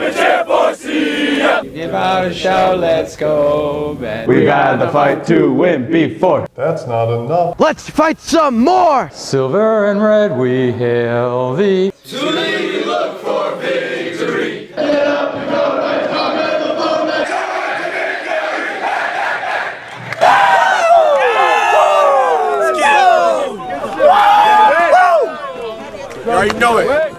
and cheer for Give out a shout, let's go, man. We got the fight to win before. That's not enough. Let's fight some more. Silver and red, we hail thee. Soon we look for victory. Get up and go right hard at the phone. You know it.